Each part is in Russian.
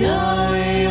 trời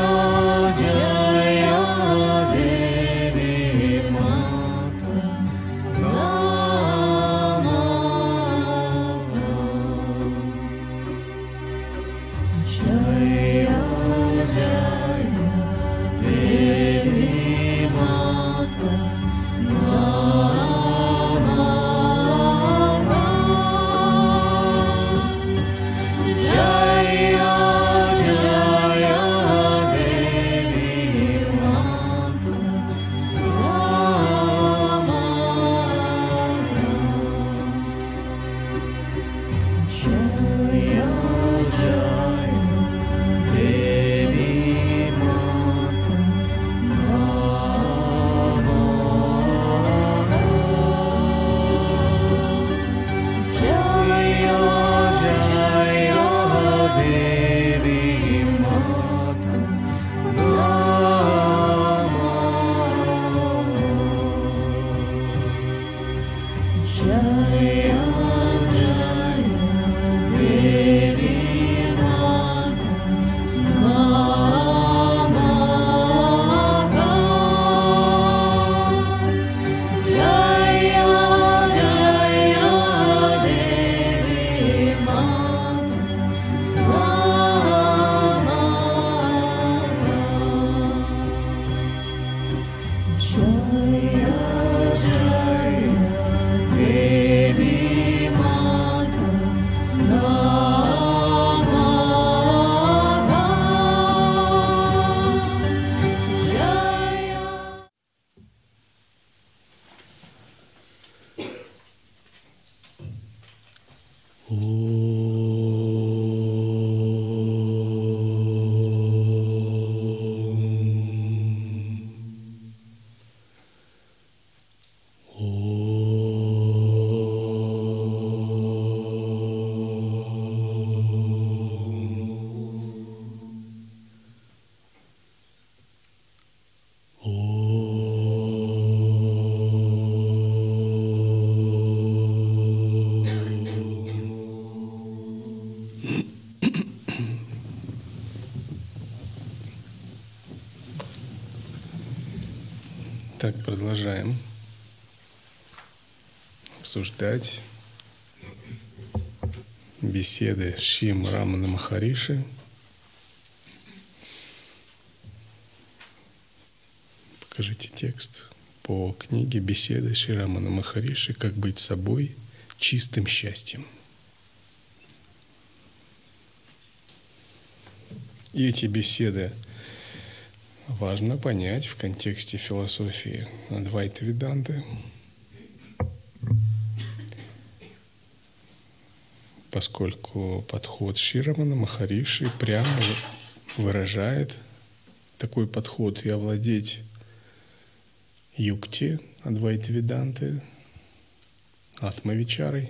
Так, продолжаем обсуждать беседы Шим Рамана Махариши. Покажите текст по книге «Беседы Ширамана Махариши. Как быть собой чистым счастьем». И эти беседы важно понять в контексте философии Адвайта Веданты. Поскольку подход Ширамана Махариши прямо выражает такой подход и овладеть юкти Адвайта Веданты, Атмавичарой,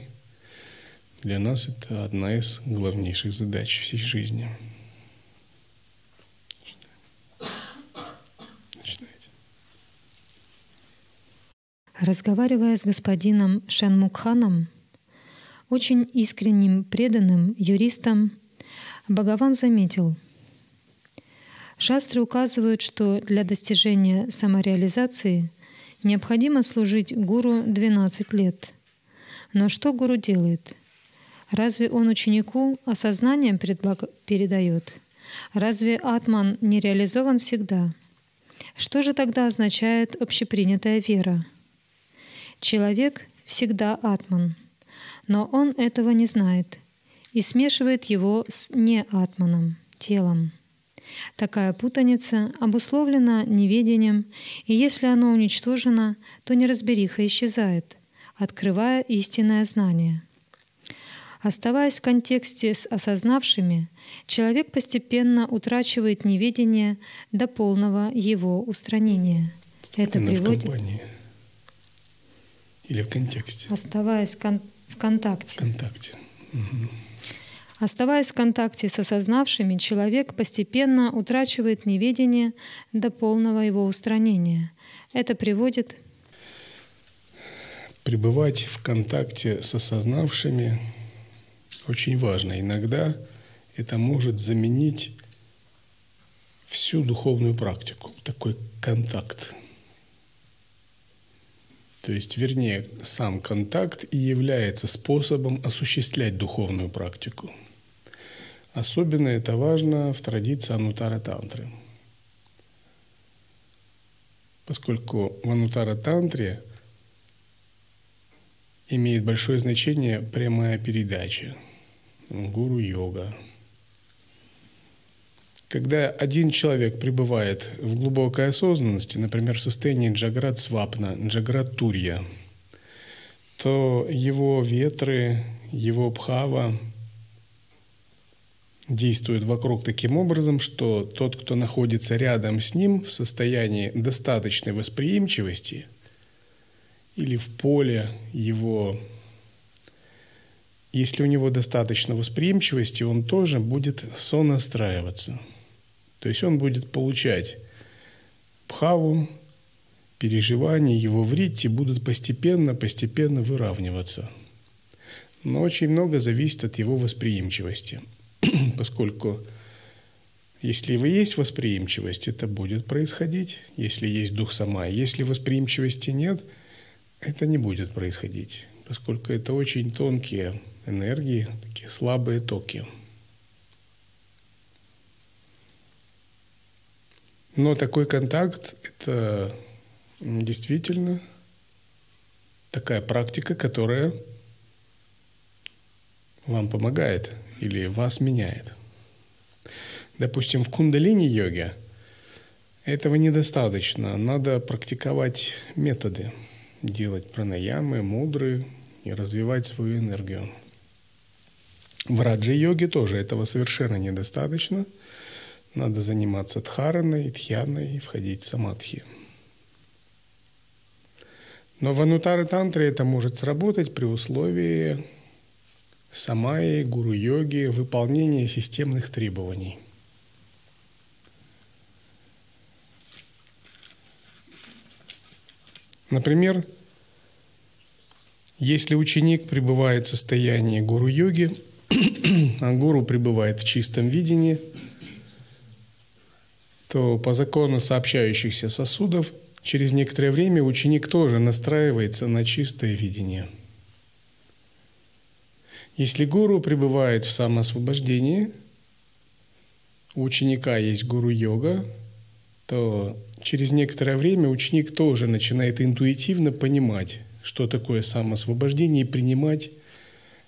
для нас это одна из главнейших задач всей жизни – Разговаривая с господином Шенмукханом, очень искренним, преданным юристом, Бхагаван заметил, Шастры указывают, что для достижения самореализации необходимо служить гуру 12 лет. Но что гуру делает? Разве он ученику осознанием передает? Разве атман не реализован всегда? Что же тогда означает общепринятая вера? Человек всегда атман, но он этого не знает и смешивает его с неатманом, телом. Такая путаница обусловлена неведением, и если оно уничтожено, то неразбериха исчезает, открывая истинное знание. Оставаясь в контексте с осознавшими, человек постепенно утрачивает неведение до полного его устранения. Это приводит... В компании. Или в контексте? Оставаясь кон... в контакте. В контакте. Угу. Оставаясь в контакте с осознавшими, человек постепенно утрачивает неведение до полного его устранения. Это приводит Пребывать в контакте с осознавшими очень важно. Иногда это может заменить всю духовную практику, такой контакт. То есть, вернее, сам контакт и является способом осуществлять духовную практику. Особенно это важно в традиции Анутара Тантры. Поскольку в Анутара Тантре имеет большое значение прямая передача, гуру-йога. Когда один человек пребывает в глубокой осознанности, например, в состоянии джаграт свапна, джаграт турья, то его ветры, его бхава – действует вокруг таким образом, что тот, кто находится рядом с ним в состоянии достаточной восприимчивости или в поле его, если у него достаточно восприимчивости, он тоже будет сонастраиваться. То есть он будет получать пхаву, переживания, его вритти будут постепенно-постепенно выравниваться. Но очень много зависит от его восприимчивости – поскольку если вы есть восприимчивость, это будет происходить, если есть дух сама. Если восприимчивости нет, это не будет происходить, поскольку это очень тонкие энергии, такие слабые токи. Но такой контакт – это действительно такая практика, которая вам помогает или вас меняет. Допустим, в кундалини-йоге этого недостаточно. Надо практиковать методы, делать пранаямы, мудры и развивать свою энергию. В раджа-йоге тоже этого совершенно недостаточно. Надо заниматься дхараной, тхьяной и входить в самадхи. Но в анутары тантре это может сработать при условии самаи, гуру-йоги, выполнение системных требований. Например, если ученик пребывает в состоянии гуру-йоги, а гуру пребывает в чистом видении, то по закону сообщающихся сосудов через некоторое время ученик тоже настраивается на чистое видение – если гуру пребывает в самоосвобождении, у ученика есть гуру-йога, то через некоторое время ученик тоже начинает интуитивно понимать, что такое самоосвобождение, и принимать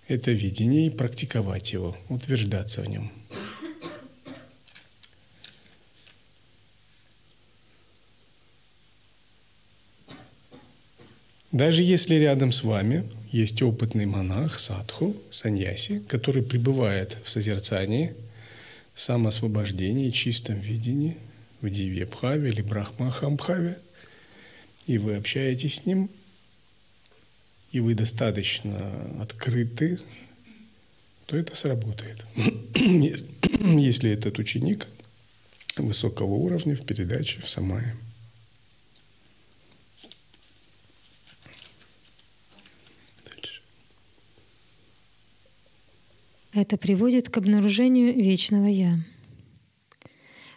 это видение и практиковать его, утверждаться в нем. Даже если рядом с вами есть опытный монах, садху, саньяси, который пребывает в созерцании, самоосвобождении, чистом видении, в Дивьябхаве или Брахмахамбхаве, и вы общаетесь с ним, и вы достаточно открыты, то это сработает. Если этот ученик высокого уровня в передаче в Самае. Это приводит к обнаружению вечного «Я».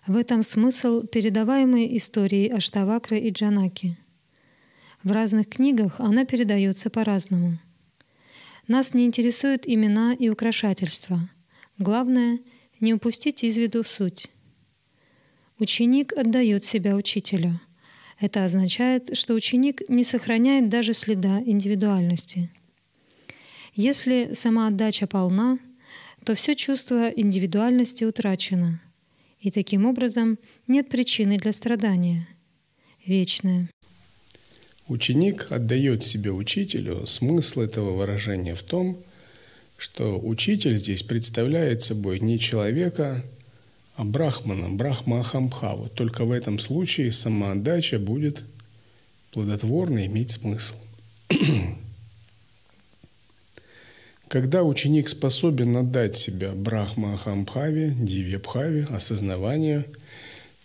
В этом смысл передаваемой истории Аштавакры и Джанаки. В разных книгах она передается по-разному. Нас не интересуют имена и украшательства. Главное — не упустить из виду суть. Ученик отдает себя учителю. Это означает, что ученик не сохраняет даже следа индивидуальности. Если сама отдача полна — то все чувство индивидуальности утрачено, И таким образом нет причины для страдания. Вечное. Ученик отдает себе учителю. Смысл этого выражения в том, что учитель здесь представляет собой не человека, а брахмана, брахма Ахамбхава. Только в этом случае самоотдача будет плодотворно иметь смысл. Когда ученик способен отдать себя Брахма Ахамбхаве, Дивьябхаве, осознаванию,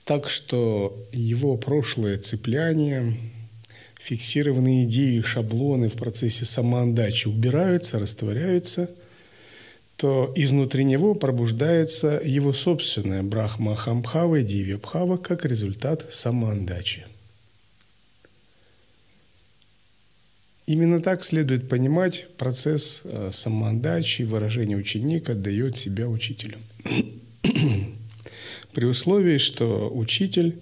так что его прошлое цепляние, фиксированные идеи, шаблоны в процессе самоотдачи убираются, растворяются, то изнутри него пробуждается его собственная Брахма Ахамбхава и Дивьябхава как результат самоотдачи. Именно так следует понимать процесс э, самоотдачи и выражения ученик отдает себя учителю. При условии, что учитель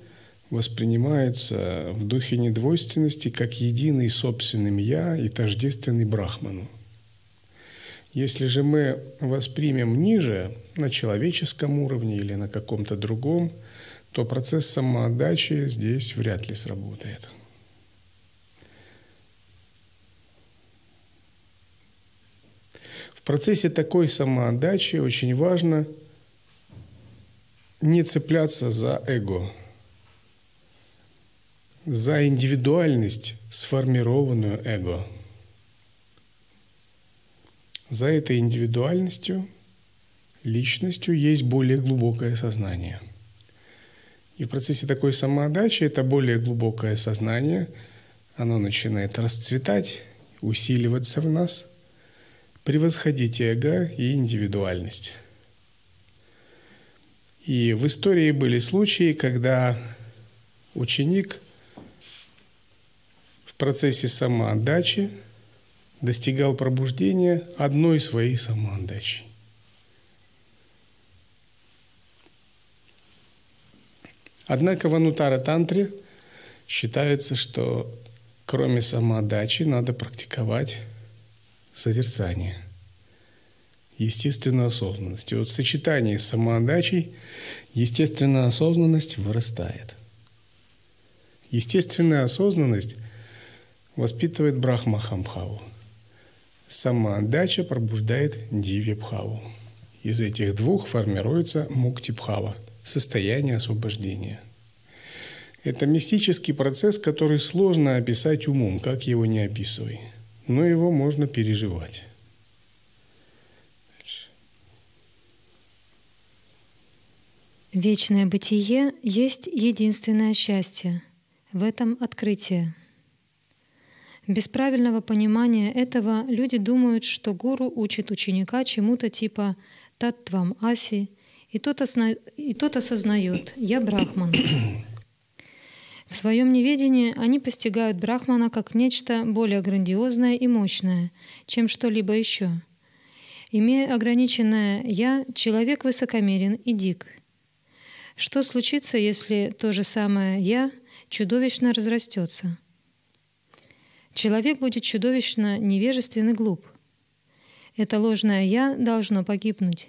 воспринимается в духе недвойственности как единый собственным «я» и тождественный Брахману. Если же мы воспримем ниже, на человеческом уровне или на каком-то другом, то процесс самоотдачи здесь вряд ли сработает. В процессе такой самоотдачи очень важно не цепляться за эго, за индивидуальность, сформированную эго. За этой индивидуальностью, личностью есть более глубокое сознание. И в процессе такой самоотдачи это более глубокое сознание, оно начинает расцветать, усиливаться в нас – превосходить эго и индивидуальность. И в истории были случаи, когда ученик в процессе самоотдачи достигал пробуждения одной своей самоотдачи. Однако в Анутара Тантре считается, что кроме самоотдачи надо практиковать созерцание, естественную осознанность. Вот в сочетании с самоотдачей естественная осознанность вырастает. Естественная осознанность воспитывает Брахмахамхаву. Самоотдача пробуждает Дивьябхаву. Из этих двух формируется Муктибхава – состояние освобождения. Это мистический процесс, который сложно описать умом, как его не описывай – но его можно переживать. Вечное бытие есть единственное счастье. В этом открытие. Без правильного понимания этого люди думают, что гуру учит ученика чему-то типа «таттвам аси», и тот, осна... и тот осознает «я брахман». В своем неведении они постигают Брахмана как нечто более грандиозное и мощное, чем что-либо еще. Имея ограниченное «я», человек высокомерен и дик. Что случится, если то же самое «я» чудовищно разрастется? Человек будет чудовищно невежествен и глуп. Это ложное «я» должно погибнуть.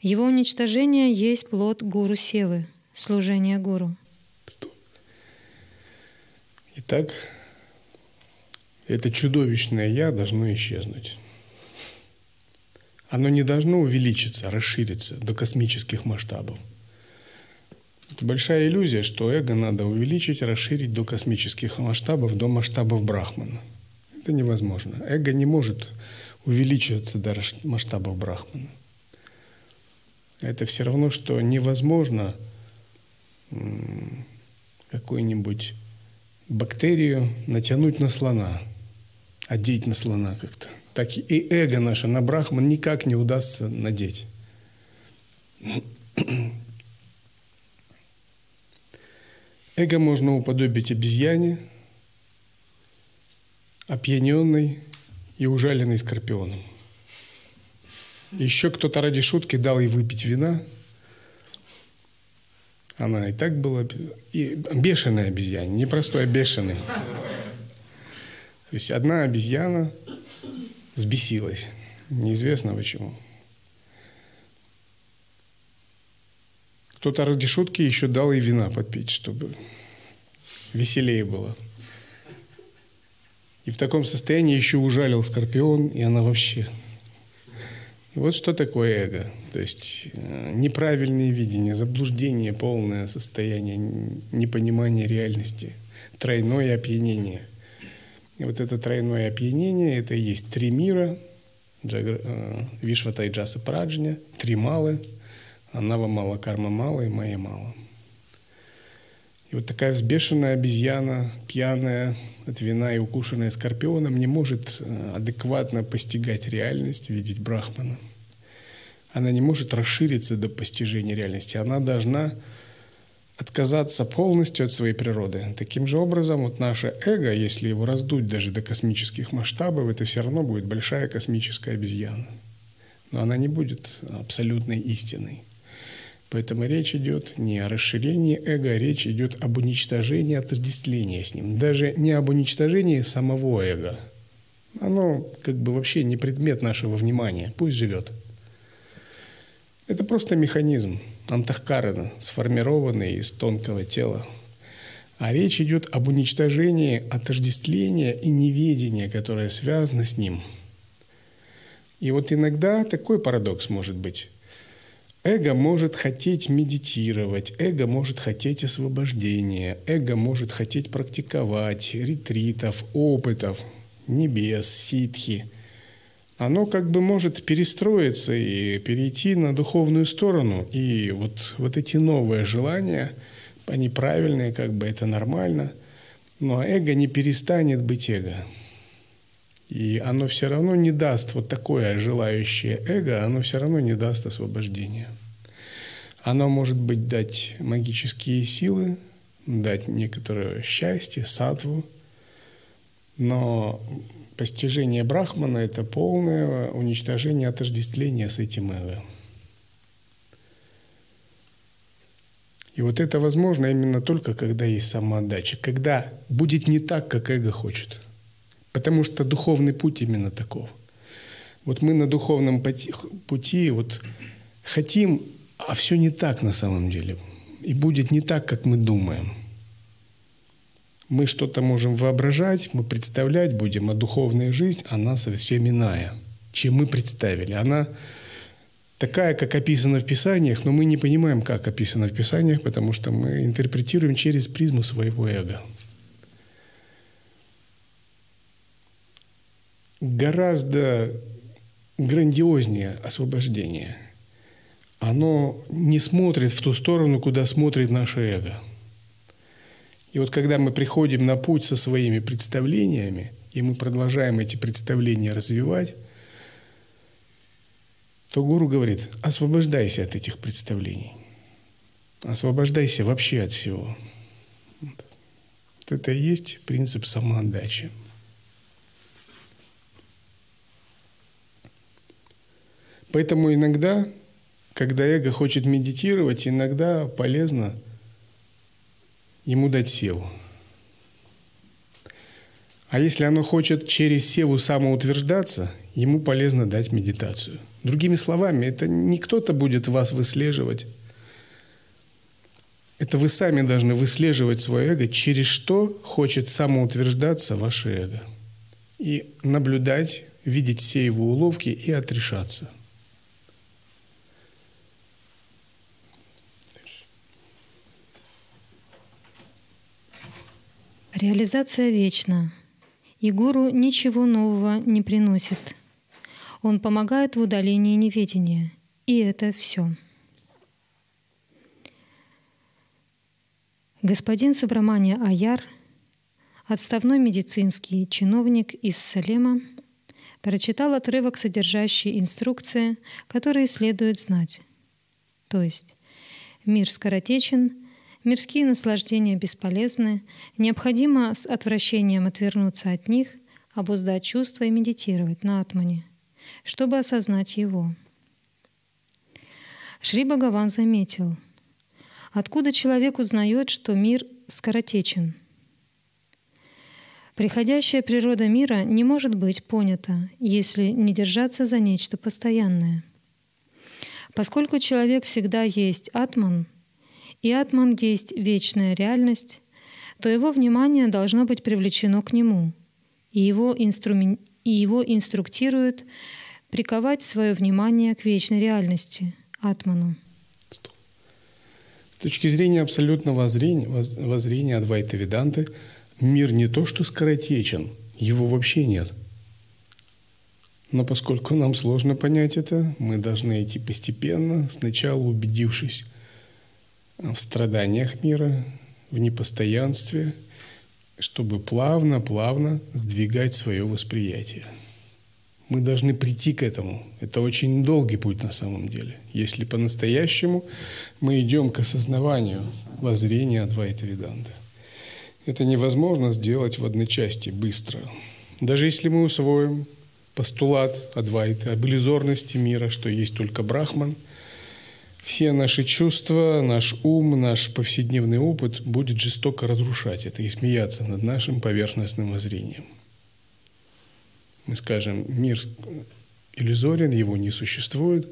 Его уничтожение есть плод гуру Севы, служение гуру. Итак, это чудовищное «я» должно исчезнуть. Оно не должно увеличиться, расшириться до космических масштабов. Это большая иллюзия, что эго надо увеличить, расширить до космических масштабов, до масштабов Брахмана. Это невозможно. Эго не может увеличиваться до масштабов Брахмана. Это все равно, что невозможно какой-нибудь бактерию натянуть на слона, одеть на слона как-то. Так и эго наше на брахман никак не удастся надеть. Эго можно уподобить обезьяне, опьяненной и ужаленной скорпионом. Еще кто-то ради шутки дал ей выпить вина – она и так была и бешеная обезьяна, не простой, а бешеный. То есть одна обезьяна сбесилась, неизвестно почему. Кто-то ради шутки еще дал и вина попить, чтобы веселее было. И в таком состоянии еще ужалил скорпион, и она вообще... Вот что такое эго. То есть э, неправильное видение, заблуждение, полное состояние непонимания реальности, тройное опьянение. И вот это тройное опьянение, это и есть три мира, э, Вишвата и Джаса Праджня, три малы, Анава мало, карма мало и майя мало. И вот такая взбешенная обезьяна, пьяная от вина и укушенная скорпионом, не может э, адекватно постигать реальность, видеть Брахмана. Она не может расшириться до постижения реальности. Она должна отказаться полностью от своей природы. Таким же образом, вот наше эго, если его раздуть даже до космических масштабов, это все равно будет большая космическая обезьяна. Но она не будет абсолютной истиной. Поэтому речь идет не о расширении эго, речь идет об уничтожении отождествления с ним. Даже не об уничтожении самого эго. Оно как бы вообще не предмет нашего внимания. Пусть живет. Это просто механизм антахкарана, сформированный из тонкого тела. А речь идет об уничтожении отождествления и неведения, которое связано с ним. И вот иногда такой парадокс может быть. Эго может хотеть медитировать, эго может хотеть освобождения, эго может хотеть практиковать, ретритов, опытов, небес, ситхи. Оно как бы может перестроиться и перейти на духовную сторону. И вот, вот эти новые желания, они правильные, как бы это нормально. Но эго не перестанет быть эго. И оно все равно не даст, вот такое желающее эго, оно все равно не даст освобождения. Оно может быть дать магические силы, дать некоторое счастье, сатву, но постижение Брахмана – это полное уничтожение отождествления с этим эго. И вот это возможно именно только когда есть самоотдача, когда будет не так, как эго хочет – Потому что духовный путь именно таков. Вот мы на духовном пути вот хотим, а все не так на самом деле. И будет не так, как мы думаем. Мы что-то можем воображать, мы представлять будем, а духовная жизнь, она совсем иная, чем мы представили. Она такая, как описано в Писаниях, но мы не понимаем, как описано в Писаниях, потому что мы интерпретируем через призму своего эго. Гораздо грандиознее освобождение. Оно не смотрит в ту сторону, куда смотрит наше эго. И вот когда мы приходим на путь со своими представлениями, и мы продолжаем эти представления развивать, то гуру говорит, освобождайся от этих представлений. Освобождайся вообще от всего. Вот это и есть принцип самоотдачи. Поэтому иногда, когда эго хочет медитировать, иногда полезно ему дать севу. А если оно хочет через севу самоутверждаться, ему полезно дать медитацию. Другими словами, это не кто-то будет вас выслеживать. Это вы сами должны выслеживать свое эго, через что хочет самоутверждаться ваше эго. И наблюдать, видеть все его уловки и отрешаться – Реализация вечна, и ничего нового не приносит. Он помогает в удалении неведения, и это все. Господин Субрамания Аяр, отставной медицинский чиновник из Салема, прочитал отрывок, содержащий инструкции, которые следует знать. То есть мир скоротечен, Мирские наслаждения бесполезны, необходимо с отвращением отвернуться от них, обуздать чувства и медитировать на атмане, чтобы осознать его. Шри Бхагаван заметил, откуда человек узнает, что мир скоротечен. Приходящая природа мира не может быть понята, если не держаться за нечто постоянное. Поскольку человек всегда есть атман – и атман есть вечная реальность, то его внимание должно быть привлечено к нему, и его, инструмен... и его инструктируют приковать свое внимание к вечной реальности, атману. С точки зрения абсолютного воззрения, воззрения Адвайта Веданты, мир не то что скоротечен, его вообще нет. Но поскольку нам сложно понять это, мы должны идти постепенно, сначала убедившись в страданиях мира, в непостоянстве, чтобы плавно-плавно сдвигать свое восприятие. Мы должны прийти к этому. Это очень долгий путь на самом деле. Если по-настоящему мы идем к осознаванию воззрения Адвайта Веданты. Это невозможно сделать в одной части быстро. Даже если мы усвоим постулат Адвайты об иллюзорности мира, что есть только Брахман – все наши чувства, наш ум, наш повседневный опыт будет жестоко разрушать это и смеяться над нашим поверхностным воззрением. Мы скажем, мир иллюзорен, его не существует,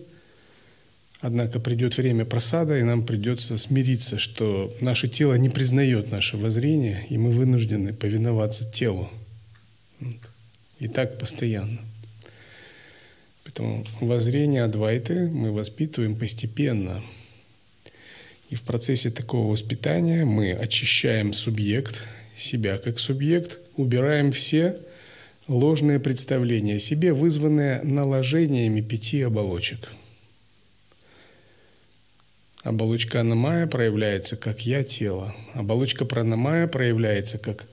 однако придет время просада, и нам придется смириться, что наше тело не признает наше воззрение, и мы вынуждены повиноваться телу. И так постоянно. Поэтому воззрение Адвайты мы воспитываем постепенно. И в процессе такого воспитания мы очищаем субъект, себя как субъект, убираем все ложные представления о себе, вызванные наложениями пяти оболочек. Оболочка анамая проявляется как «я» тело. Оболочка пранамая проявляется как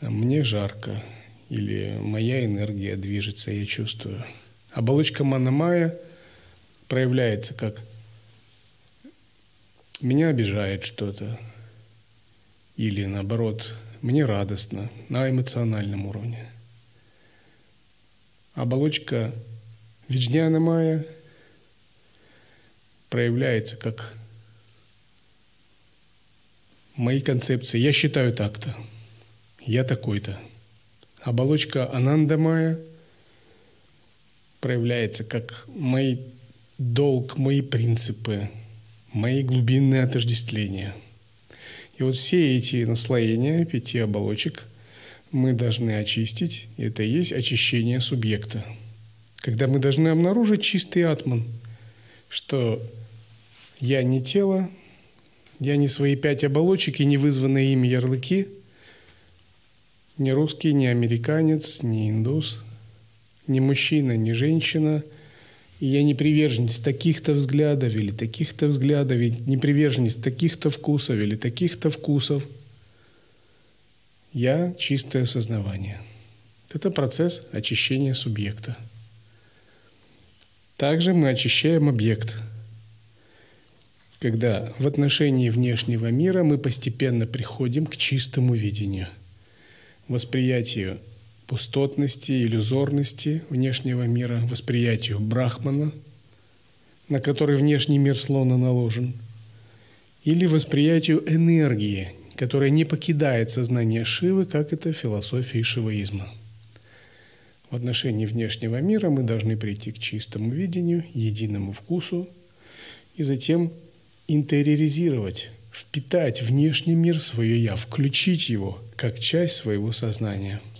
«мне жарко» или «моя энергия движется, я чувствую». Оболочка манамая проявляется как меня обижает что-то, или наоборот, мне радостно на эмоциональном уровне. Оболочка Виджняна Майя проявляется как мои концепции. Я считаю так-то, я такой-то. Оболочка Ананда Майя – проявляется как мой долг, мои принципы, мои глубинные отождествления. И вот все эти наслоения пяти оболочек мы должны очистить. Это и есть очищение субъекта. Когда мы должны обнаружить чистый атман, что я не тело, я не свои пять оболочек и не вызванные ими ярлыки, не русский, не американец, не индус – ни мужчина, ни женщина. И я не приверженец таких-то взглядов или таких-то взглядов, и не приверженец таких-то вкусов или таких-то вкусов. Я чистое сознавание. Это процесс очищения субъекта. Также мы очищаем объект. Когда в отношении внешнего мира мы постепенно приходим к чистому видению, восприятию пустотности, иллюзорности внешнего мира, восприятию Брахмана, на который внешний мир словно наложен, или восприятию энергии, которая не покидает сознание Шивы, как это в философии шиваизма. В отношении внешнего мира мы должны прийти к чистому видению, единому вкусу, и затем интериоризировать, впитать внешний мир в свое «я», включить его как часть своего сознания –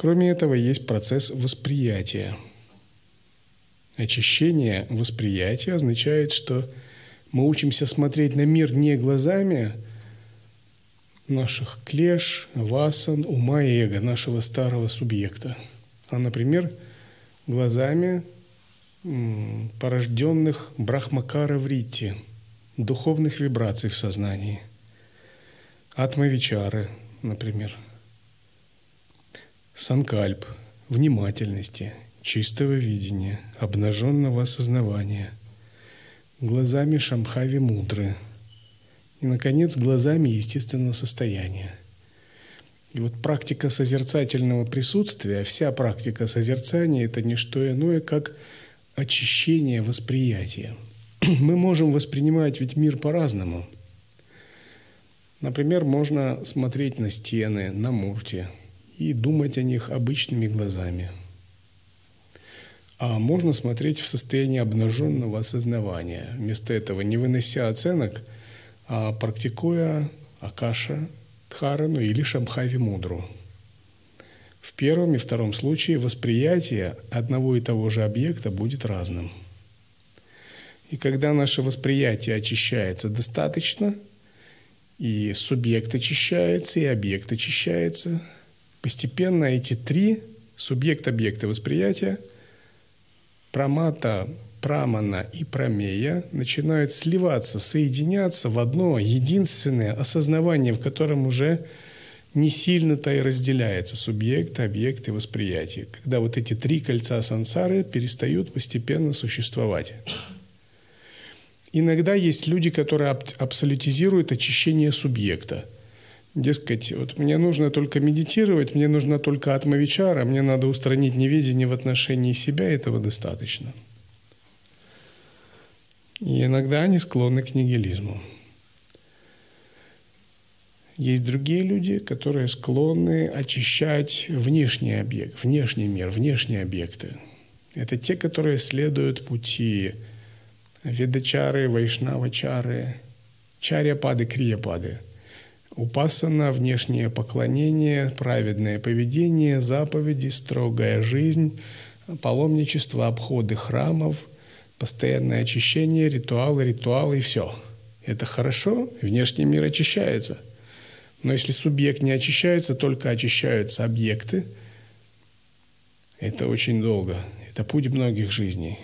Кроме этого, есть процесс восприятия. Очищение восприятия означает, что мы учимся смотреть на мир не глазами наших клеш, васан, ума и эго, нашего старого субъекта, а, например, глазами порожденных брахмакара вритти, духовных вибраций в сознании, атмавичары, например – санкальп, внимательности, чистого видения, обнаженного осознавания, глазами Шамхави мудры и, наконец, глазами естественного состояния. И вот практика созерцательного присутствия, вся практика созерцания – это не что иное, как очищение восприятия. Мы можем воспринимать ведь мир по-разному. Например, можно смотреть на стены, на мурти – и думать о них обычными глазами. А можно смотреть в состоянии обнаженного осознавания. Вместо этого не вынося оценок, а практикуя Акаша, Дхарану или Шамхави Мудру. В первом и втором случае восприятие одного и того же объекта будет разным. И когда наше восприятие очищается достаточно, и субъект очищается, и объект очищается, постепенно эти три – субъект, объект и восприятие – прамата, прамана и промея начинают сливаться, соединяться в одно единственное осознавание, в котором уже не сильно-то и разделяется субъект, объект и восприятие. Когда вот эти три кольца сансары перестают постепенно существовать. Иногда есть люди, которые абсолютизируют очищение субъекта – Дескать, вот мне нужно только медитировать, мне нужна только атмавичара, мне надо устранить неведение в отношении себя, этого достаточно. И иногда они склонны к нигилизму. Есть другие люди, которые склонны очищать внешний объект, внешний мир, внешние объекты. Это те, которые следуют пути ведачары, вайшнавачары, чарьяпады, крияпады – Упасана – внешнее поклонение, праведное поведение, заповеди, строгая жизнь, паломничество, обходы храмов, постоянное очищение, ритуалы, ритуалы и все. Это хорошо, внешний мир очищается. Но если субъект не очищается, только очищаются объекты, это очень долго. Это путь многих жизней.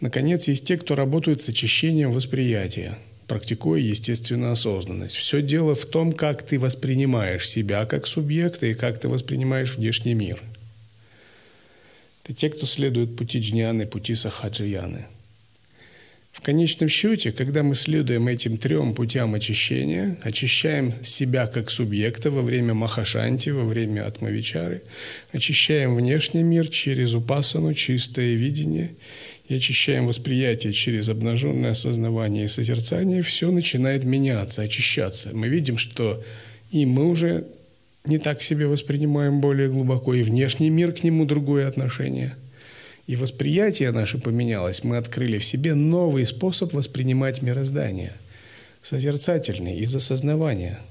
Наконец, есть те, кто работают с очищением восприятия – практикуя естественную осознанность. Все дело в том, как ты воспринимаешь себя как субъекта и как ты воспринимаешь внешний мир. Это те, кто следует пути джняны, пути сахаджияны. В конечном счете, когда мы следуем этим трем путям очищения, очищаем себя как субъекта во время махашанти, во время атмавичары, очищаем внешний мир через упасану, чистое видение – и очищаем восприятие через обнаженное осознавание и созерцание, все начинает меняться, очищаться. Мы видим, что и мы уже не так себе воспринимаем более глубоко, и внешний мир к нему другое отношение. И восприятие наше поменялось. Мы открыли в себе новый способ воспринимать мироздание, созерцательный, из осознавания –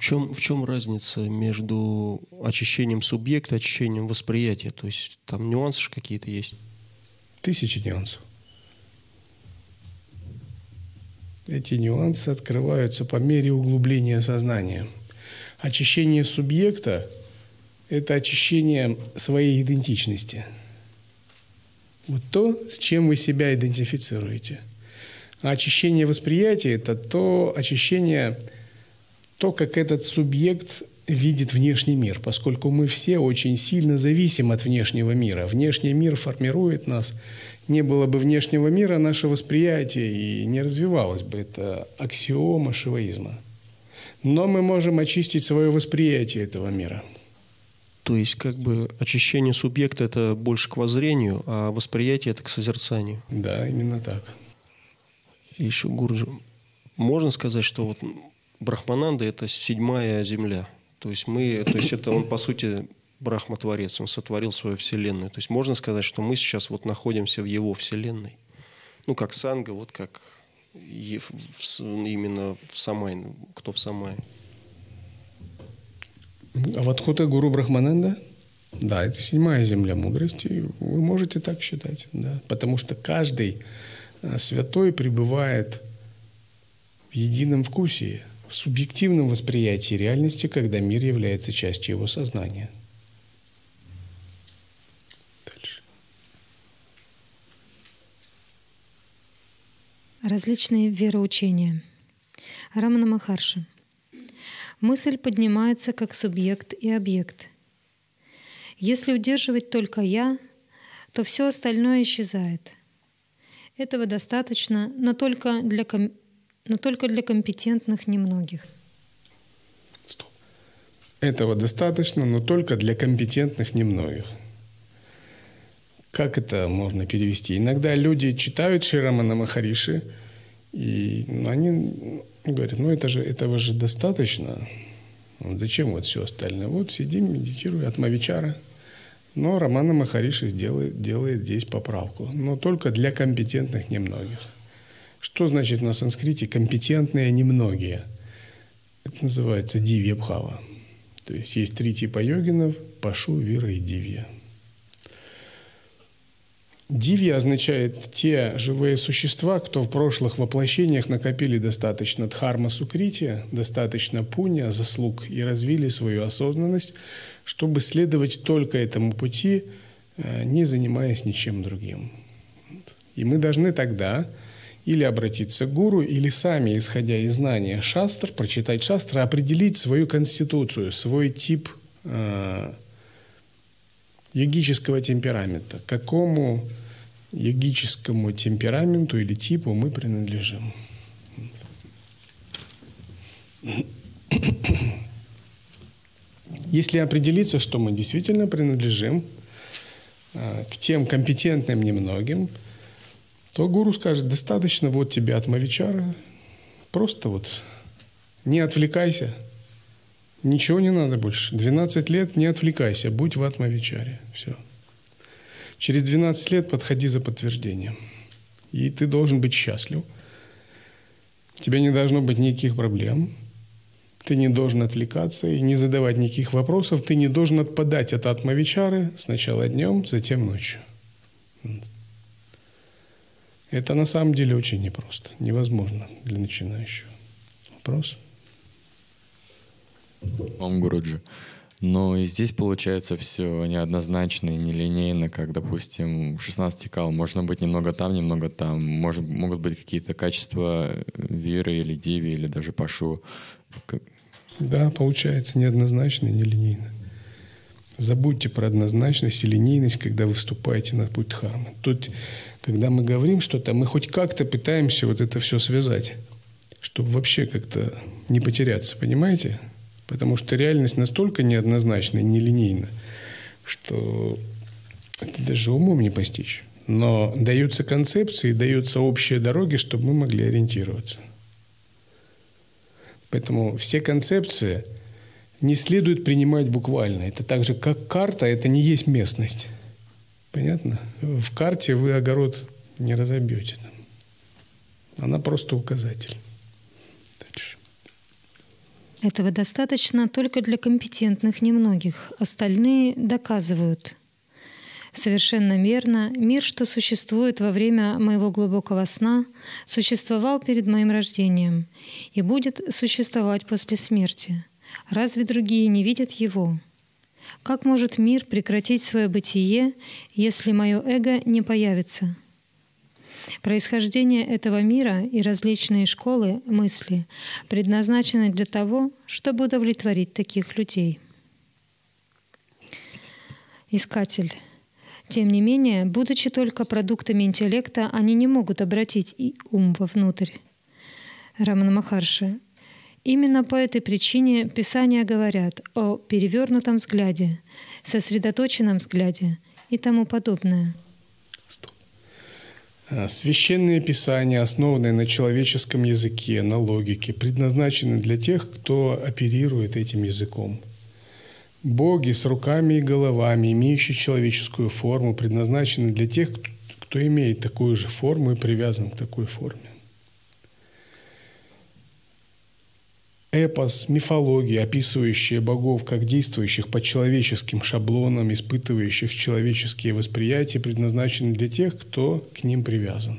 В чем, в чем разница между очищением субъекта очищением восприятия? То есть там нюансы какие-то есть? Тысячи нюансов. Эти нюансы открываются по мере углубления сознания. Очищение субъекта – это очищение своей идентичности. Вот то, с чем вы себя идентифицируете. А очищение восприятия – это то очищение – то, как этот субъект видит внешний мир, поскольку мы все очень сильно зависим от внешнего мира. Внешний мир формирует нас. Не было бы внешнего мира, наше восприятие и не развивалось бы. Это аксиома шиваизма. Но мы можем очистить свое восприятие этого мира. То есть как бы очищение субъекта – это больше к воззрению, а восприятие – это к созерцанию. Да, именно так. И еще, Гурджи, можно сказать, что вот Брахмананда – это седьмая земля. То есть мы, то есть это он, по сути, Брахма-творец, он сотворил свою вселенную. То есть можно сказать, что мы сейчас вот находимся в его вселенной. Ну, как Санга, вот как именно в Самай, кто в Самай. А вот Хута Гуру Брахмананда? Да, это седьмая земля мудрости. Вы можете так считать, да. Потому что каждый а, святой пребывает в едином вкусе в субъективном восприятии реальности, когда мир является частью его сознания. Дальше. Различные вероучения. Рамана Махарши. Мысль поднимается как субъект и объект. Если удерживать только «я», то все остальное исчезает. Этого достаточно, но только для но только для компетентных немногих. Стоп. Этого достаточно, но только для компетентных немногих. Как это можно перевести? Иногда люди читают Ширамана Махариши, и они говорят, ну это же, этого же достаточно. Вот зачем вот все остальное? Вот сидим, медитируем, Атмавичара. Но Романа Махариши сделает, делает здесь поправку. Но только для компетентных немногих. Что значит на санскрите компетентные немногие? Это называется дивья бхава. То есть есть три типа йогинов – пашу, вира и дивья. Дивья означает те живые существа, кто в прошлых воплощениях накопили достаточно дхарма сукрити, достаточно пуня, заслуг и развили свою осознанность, чтобы следовать только этому пути, э, не занимаясь ничем другим. И мы должны тогда или обратиться к гуру, или сами, исходя из знания шастр, прочитать шастры, определить свою конституцию, свой тип э, йогического темперамента, к какому йогическому темпераменту или типу мы принадлежим. Если определиться, что мы действительно принадлежим э, к тем компетентным немногим, то гуру скажет, достаточно вот тебе от Мавичара, просто вот не отвлекайся, ничего не надо больше. 12 лет не отвлекайся, будь в Атмавичаре. Все. Через 12 лет подходи за подтверждением. И ты должен быть счастлив. У тебя не должно быть никаких проблем. Ты не должен отвлекаться и не задавать никаких вопросов. Ты не должен отпадать от атмавичары сначала днем, затем ночью. Это на самом деле очень непросто, невозможно для начинающего. Вопрос? Ом Гуруджи. Но и здесь получается все неоднозначно и нелинейно, как, допустим, 16 кал можно быть немного там, немного там. Может, могут быть какие-то качества веры или диви, или даже пашу. Да, получается неоднозначно и нелинейно. Забудьте про однозначность и линейность, когда вы вступаете на путь дхармы. Тут, когда мы говорим что-то, мы хоть как-то пытаемся вот это все связать, чтобы вообще как-то не потеряться, понимаете? Потому что реальность настолько неоднозначна и нелинейна, что это даже умом не постичь. Но даются концепции, даются общие дороги, чтобы мы могли ориентироваться. Поэтому все концепции не следует принимать буквально. Это так же, как карта, это не есть местность. Понятно? В карте вы огород не разобьете. Она просто указатель. Этого достаточно только для компетентных немногих. Остальные доказывают. Совершенно верно, мир, что существует во время моего глубокого сна, существовал перед моим рождением и будет существовать после смерти. Разве другие не видят его? Как может мир прекратить свое бытие, если мое эго не появится? Происхождение этого мира и различные школы мысли предназначены для того, чтобы удовлетворить таких людей. Искатель. Тем не менее, будучи только продуктами интеллекта, они не могут обратить и ум вовнутрь. Раман Махарши. Именно по этой причине Писания говорят о перевернутом взгляде, сосредоточенном взгляде и тому подобное – Э, священные писания, основанные на человеческом языке, на логике, предназначены для тех, кто оперирует этим языком. Боги с руками и головами, имеющие человеческую форму, предназначены для тех, кто имеет такую же форму и привязан к такой форме. Эпос, мифология, описывающая богов как действующих по человеческим шаблонам, испытывающих человеческие восприятия, предназначены для тех, кто к ним привязан.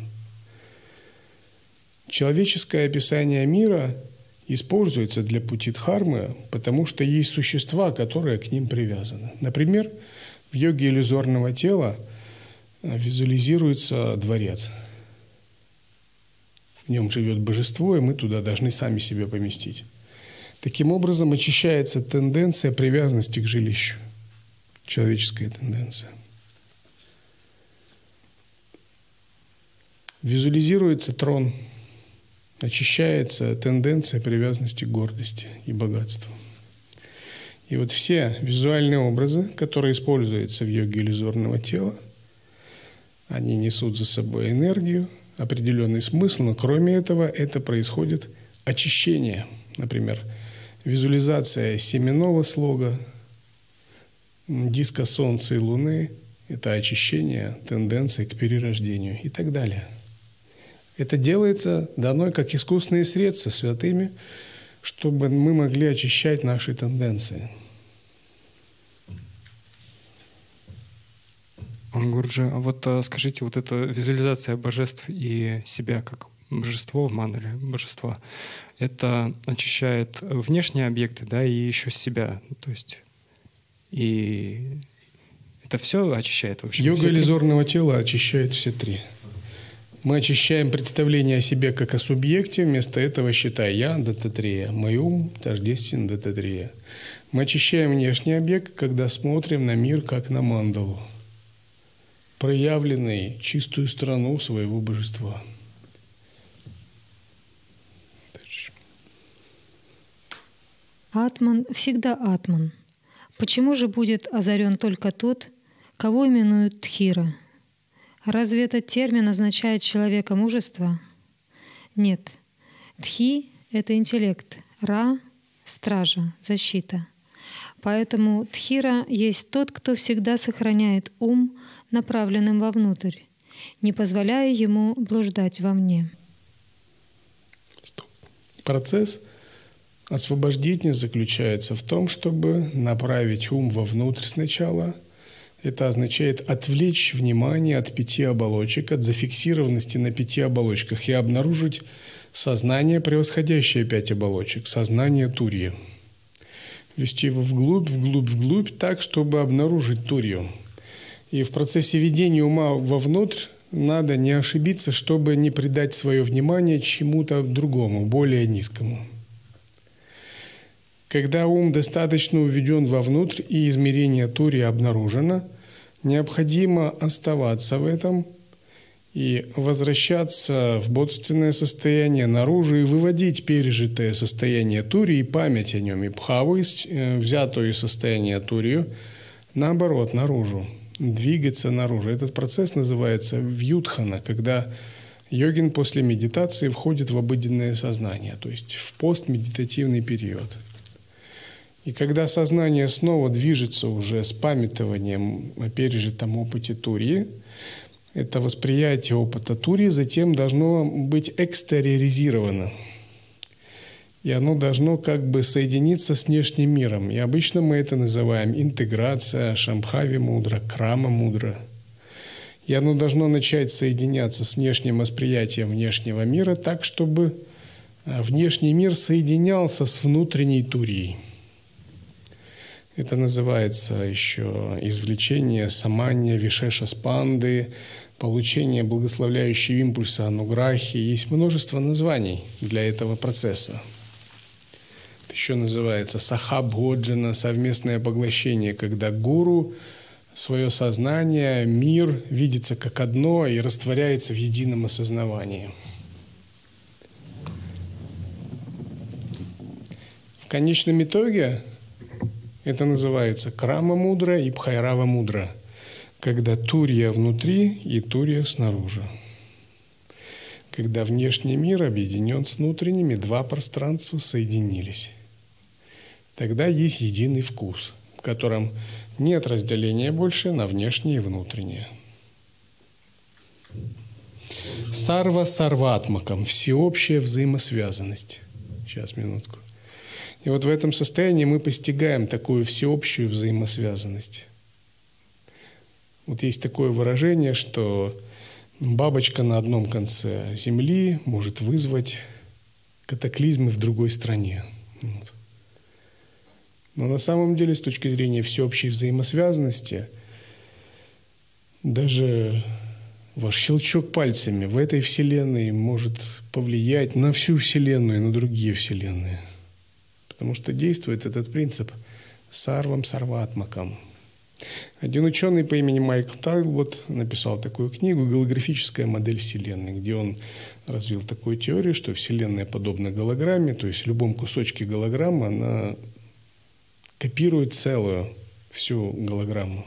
Человеческое описание мира используется для пути дхармы, потому что есть существа, которые к ним привязаны. Например, в йоге иллюзорного тела визуализируется дворец. В нем живет божество, и мы туда должны сами себя поместить. Таким образом, очищается тенденция привязанности к жилищу, человеческая тенденция. Визуализируется трон, очищается тенденция привязанности к гордости и богатству. И вот все визуальные образы, которые используются в йоге иллюзорного тела, Они несут за собой энергию, определенный смысл, но кроме этого это происходит очищение. Например, визуализация семенного слога, диска Солнца и Луны – это очищение тенденций к перерождению и так далее. Это делается дано как искусственные средства святыми, чтобы мы могли очищать наши тенденции. Гурджи, а вот а, скажите, вот эта визуализация божеств и себя как божество в мандале, божества, это очищает внешние объекты, да, и еще себя, то есть и это все очищает вообще. Йога иллюзорного тела очищает все три. Мы очищаем представление о себе как о субъекте, вместо этого считая «я» – дататрия, «мой ум» – тождествен дататрия. Мы очищаем внешний объект, когда смотрим на мир как на мандалу, проявленный чистую сторону своего божества. Атман всегда атман. Почему же будет озарен только тот, кого именуют Тхира – Разве этот термин означает человека мужества? Нет. Тхи — это интеллект, Ра — стража, защита. Поэтому Тхира есть тот, кто всегда сохраняет ум, направленным вовнутрь, не позволяя ему блуждать вовне. Процесс освобождения заключается в том, чтобы направить ум вовнутрь сначала — это означает отвлечь внимание от пяти оболочек, от зафиксированности на пяти оболочках и обнаружить сознание, превосходящее пять оболочек, сознание Турьи. Вести его вглубь, вглубь, вглубь, так, чтобы обнаружить Турью. И в процессе ведения ума вовнутрь надо не ошибиться, чтобы не придать свое внимание чему-то другому, более низкому. Когда ум достаточно уведен вовнутрь и измерение Тури обнаружено, необходимо оставаться в этом и возвращаться в бодственное состояние наружу и выводить пережитое состояние Тури и память о нем, и пхаву, э, взятую из состояния Турию, наоборот, наружу, двигаться наружу. Этот процесс называется вьютхана, когда йогин после медитации входит в обыденное сознание, то есть в постмедитативный период – и когда сознание снова движется уже с памятованием о пережитом опыте Турии, это восприятие опыта Турии затем должно быть экстериоризировано. И оно должно как бы соединиться с внешним миром. И обычно мы это называем интеграция, шамхави мудра, крама мудра. И оно должно начать соединяться с внешним восприятием внешнего мира так, чтобы а, внешний мир соединялся с внутренней турией. Это называется еще извлечение самания вишеша спанды, получение благословляющего импульса ануграхи. Есть множество названий для этого процесса. Это еще называется сахабходжана, совместное поглощение, когда гуру свое сознание, мир видится как одно и растворяется в едином осознавании. В конечном итоге это называется крама мудра и пхайрава мудра, когда турья внутри и турья снаружи. Когда внешний мир объединен с внутренними, два пространства соединились. Тогда есть единый вкус, в котором нет разделения больше на внешнее и внутреннее. Сарва сарватмаком – всеобщая взаимосвязанность. Сейчас, минутку. И вот в этом состоянии мы постигаем такую всеобщую взаимосвязанность. Вот есть такое выражение, что бабочка на одном конце Земли может вызвать катаклизмы в другой стране. Вот. Но на самом деле, с точки зрения всеобщей взаимосвязанности, даже ваш щелчок пальцами в этой Вселенной может повлиять на всю Вселенную и на другие Вселенные – потому что действует этот принцип сарвам сарватмакам. Один ученый по имени Майкл Талбот написал такую книгу «Голографическая модель Вселенной», где он развил такую теорию, что Вселенная подобна голограмме, то есть в любом кусочке голограммы она копирует целую, всю голограмму.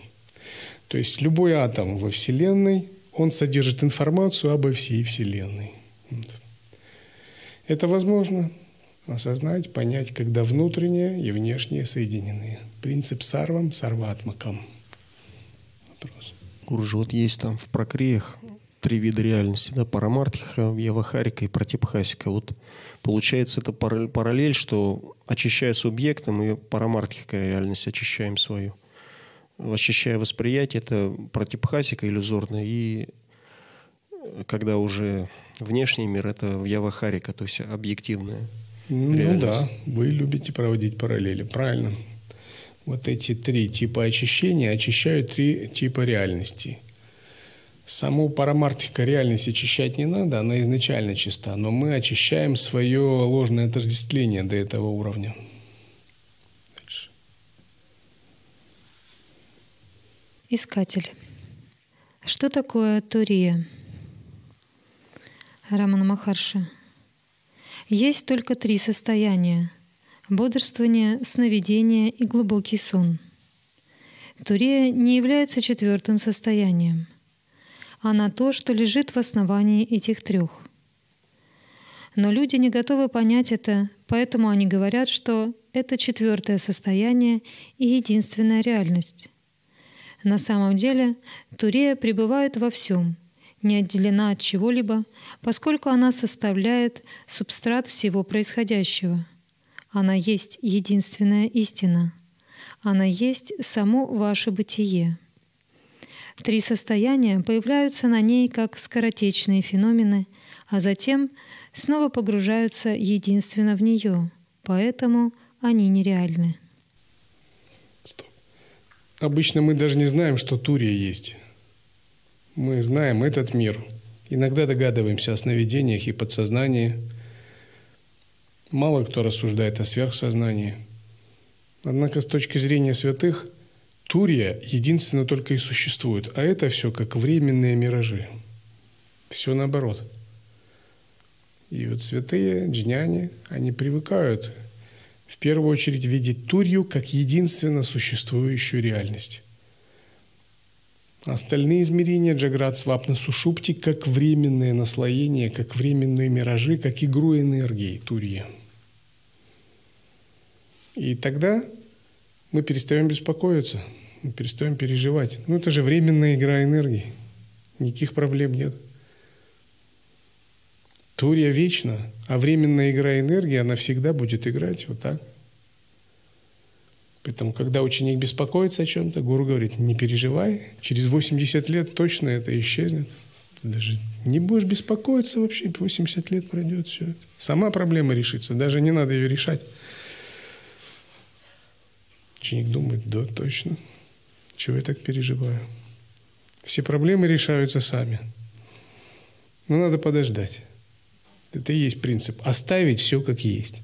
То есть любой атом во Вселенной Он содержит информацию обо всей Вселенной. Это возможно осознать, понять, когда внутреннее и внешнее соединены. Принцип сарвам, сарватмакам. Вопрос. Гуржи, вот есть там в прокриях три вида реальности, да, парамартиха, явахарика и протипхасика. Вот получается это параллель, что очищая субъекта, мы парамартиха реальность очищаем свою. Очищая восприятие, это протипхасика иллюзорная, и когда уже внешний мир, это явахарика, то есть объективная. Ну реальность. да, вы любите проводить параллели, правильно. Вот эти три типа очищения очищают три типа реальности. Саму парамартика реальность очищать не надо, она изначально чиста, но мы очищаем свое ложное отождествление до этого уровня. Дальше. Искатель. Что такое Турия? Рамана Махарша. Есть только три состояния – бодрствование, сновидение и глубокий сон. Турия не является четвертым состоянием – а на то, что лежит в основании этих трех. Но люди не готовы понять это, поэтому они говорят, что это четвертое состояние и единственная реальность. На самом деле Турия пребывает во всем, не отделена от чего-либо, поскольку она составляет субстрат всего происходящего. Она есть единственная истина. Она есть само ваше бытие. Три состояния появляются на ней как скоротечные феномены, а затем снова погружаются единственно в нее, поэтому они нереальны. Обычно мы даже не знаем, что Турия есть. Мы знаем этот мир. Иногда догадываемся о сновидениях и подсознании. Мало кто рассуждает о сверхсознании. Однако с точки зрения святых – Турия единственно только и существует, а это все как временные миражи. Все наоборот. И вот святые, джняне, они привыкают в первую очередь видеть Турью как единственно существующую реальность. Остальные измерения Джаград Свапна Сушупти как временное наслоение, как временные миражи, как игру энергии Турьи. И тогда мы перестаем беспокоиться, мы перестаем переживать. Ну, это же временная игра энергии. Никаких проблем нет. Турия вечна, а временная игра энергии, она всегда будет играть вот так. Поэтому, когда ученик беспокоится о чем-то, гуру говорит, не переживай, через 80 лет точно это исчезнет. Ты даже не будешь беспокоиться вообще, 80 лет пройдет все. Сама проблема решится, даже не надо ее решать. Ученик думает, да, точно. Чего я так переживаю? Все проблемы решаются сами. Но надо подождать. Это и есть принцип. Оставить все как есть.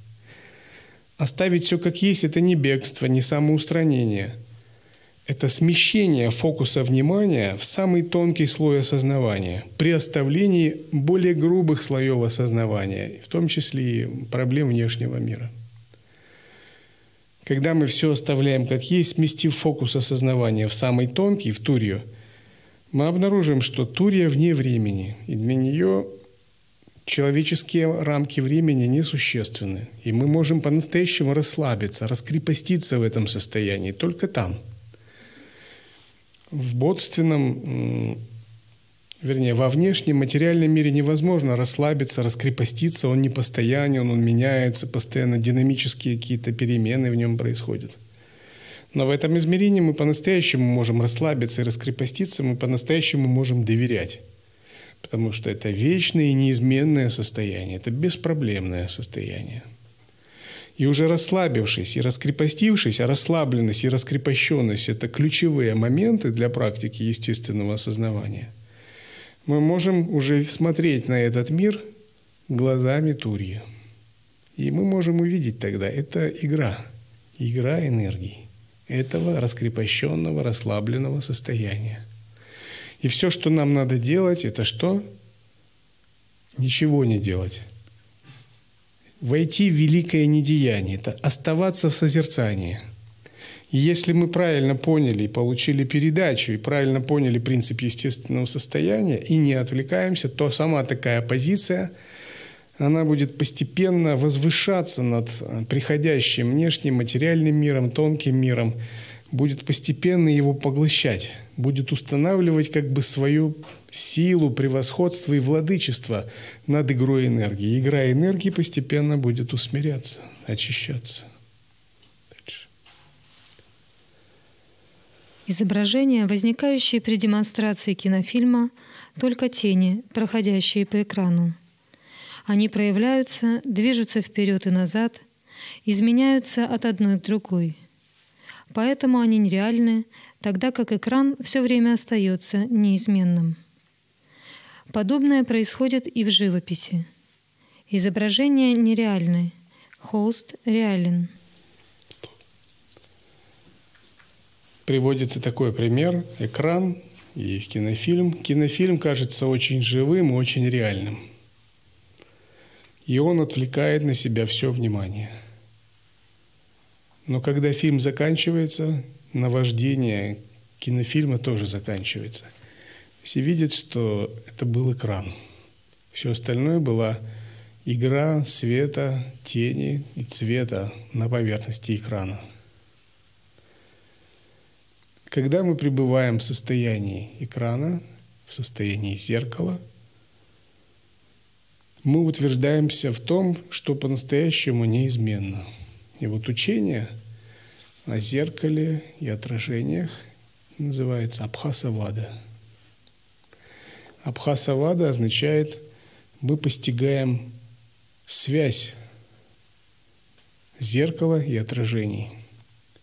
Оставить все как есть – это не бегство, не самоустранение. Это смещение фокуса внимания в самый тонкий слой осознавания, при оставлении более грубых слоев осознавания, в том числе и проблем внешнего мира – когда мы все оставляем как есть, сместив фокус осознавания в самый тонкий, в Турию, мы обнаружим, что Турия вне времени, и для нее человеческие рамки времени несущественны. И мы можем по-настоящему расслабиться, раскрепоститься в этом состоянии только там. В бодственном вернее, во внешнем материальном мире невозможно расслабиться, раскрепоститься, он не постоянен, он меняется, постоянно динамические какие-то перемены в нем происходят. Но в этом измерении мы по-настоящему можем расслабиться и раскрепоститься, мы по-настоящему можем доверять. Потому что это вечное и неизменное состояние, это беспроблемное состояние. И уже расслабившись и раскрепостившись, а расслабленность и раскрепощенность – это ключевые моменты для практики естественного осознавания – мы можем уже смотреть на этот мир глазами Турьи. И мы можем увидеть тогда, это игра, игра энергии этого раскрепощенного, расслабленного состояния. И все, что нам надо делать, это что? Ничего не делать. Войти в великое недеяние – это оставаться в созерцании. И если мы правильно поняли и получили передачу, и правильно поняли принцип естественного состояния, и не отвлекаемся, то сама такая позиция, она будет постепенно возвышаться над э, приходящим внешним материальным миром, тонким миром, будет постепенно его поглощать, будет устанавливать как бы свою силу, превосходство и владычество над игрой энергии. Игра энергии постепенно будет усмиряться, очищаться. Изображения, возникающие при демонстрации кинофильма, только тени, проходящие по экрану. Они проявляются, движутся вперед и назад, изменяются от одной к другой. Поэтому они нереальны, тогда как экран все время остается неизменным. Подобное происходит и в живописи. Изображения нереальны, холст реален – приводится такой пример. Экран и кинофильм. Кинофильм кажется очень живым и очень реальным. И он отвлекает на себя все внимание. Но когда фильм заканчивается, наваждение кинофильма тоже заканчивается. Все видят, что это был экран. Все остальное была игра света, тени и цвета на поверхности экрана. Когда мы пребываем в состоянии экрана, в состоянии зеркала, мы утверждаемся в том, что по-настоящему неизменно. И вот учение о зеркале и отражениях называется Абхасавада. Абхасавада означает, мы постигаем связь зеркала и отражений –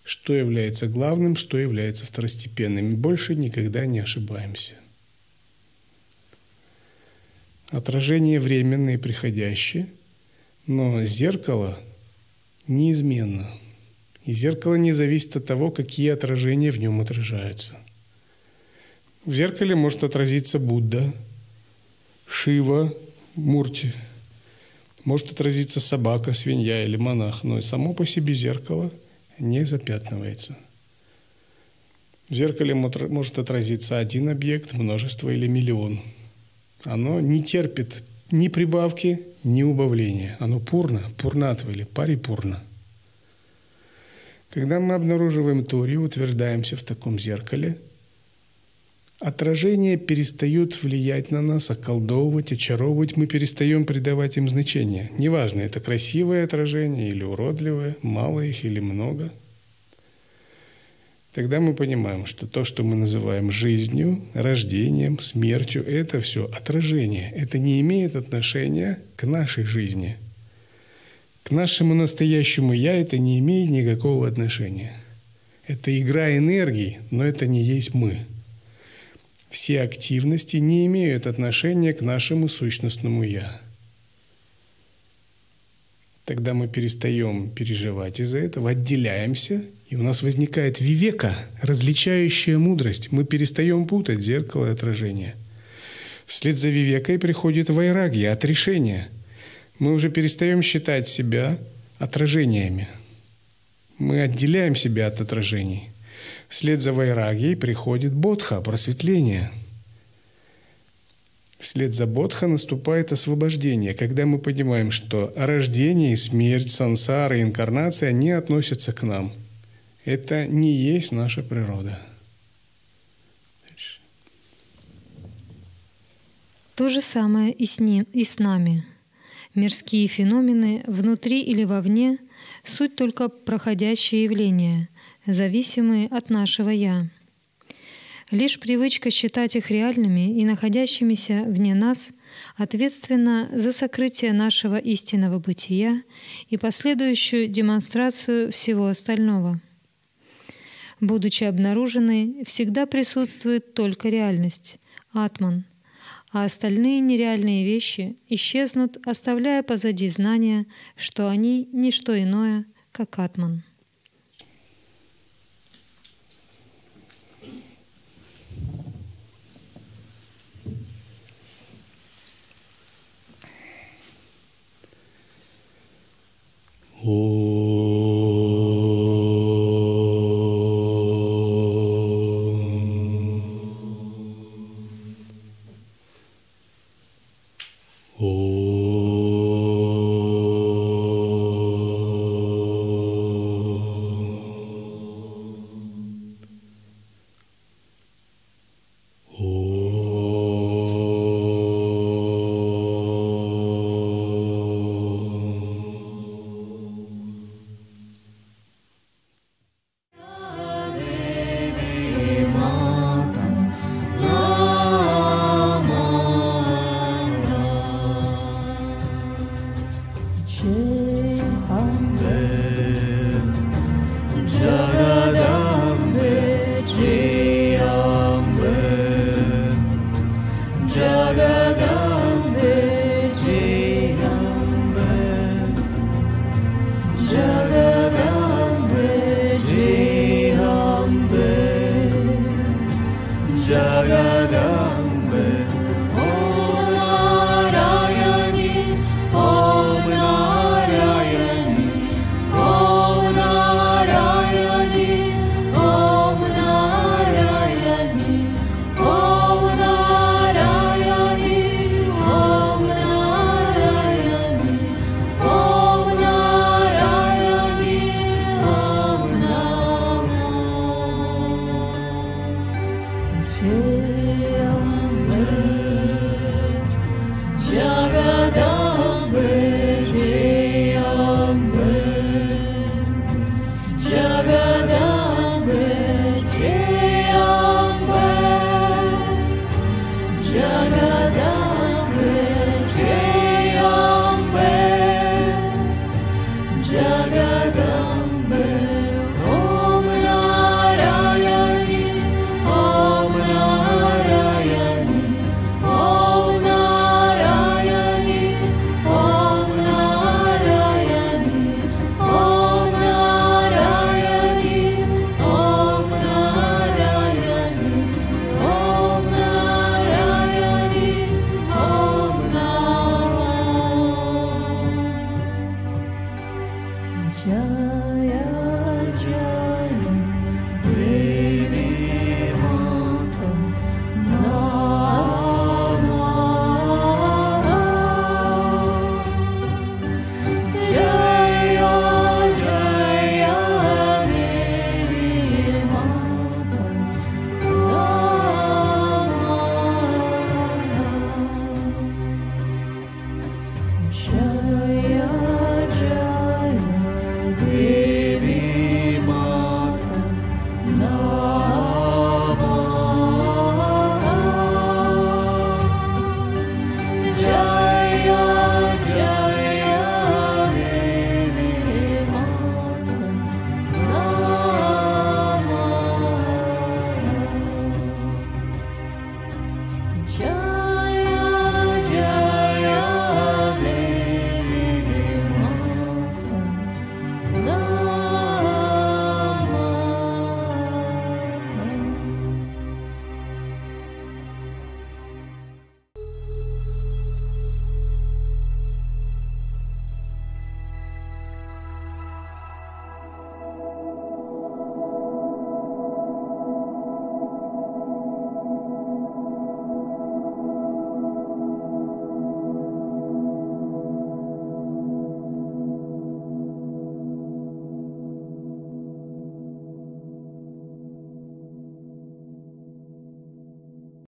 что является главным, что является второстепенным. больше никогда не ошибаемся. Отражение временное и приходящее, но зеркало неизменно. И зеркало не зависит от того, какие отражения в нем отражаются. В зеркале может отразиться Будда, Шива, Мурти. Может отразиться собака, свинья или монах. Но само по себе зеркало – не запятнывается. В зеркале может отразиться один объект, множество или миллион. Оно не терпит ни прибавки, ни убавления. Оно пурно, пурнатво или парипурно. Когда мы обнаруживаем Тори, утверждаемся в таком зеркале, отражения перестают влиять на нас, околдовывать, очаровывать, мы перестаем придавать им значение. Неважно, это красивое отражение или уродливое, мало их или много. Тогда мы понимаем, что то, что мы называем жизнью, рождением, смертью, это все отражение. Это не имеет отношения к нашей жизни. К нашему настоящему «я» это не имеет никакого отношения. Это игра энергии, но это не есть мы – все активности не имеют отношения к нашему сущностному «я». Тогда мы перестаем переживать из-за этого, отделяемся, и у нас возникает вивека, различающая мудрость. Мы перестаем путать зеркало и отражение. Вслед за вивекой приходит вайрагия, отрешение. Мы уже перестаем считать себя отражениями. Мы отделяем себя от отражений – Вслед за вайрагией приходит бодха, просветление. Вслед за бодха наступает освобождение, когда мы понимаем, что рождение, смерть, сансара и инкарнация не относятся к нам. Это не есть наша природа. То же самое и с, ним, и с нами. Мирские феномены внутри или вовне – суть только проходящие явления – зависимые от нашего «я». Лишь привычка считать их реальными и находящимися вне нас ответственна за сокрытие нашего истинного бытия и последующую демонстрацию всего остального. Будучи обнаруженной, всегда присутствует только реальность — атман, а остальные нереальные вещи исчезнут, оставляя позади знания, что они — не что иное, как атман. Oh.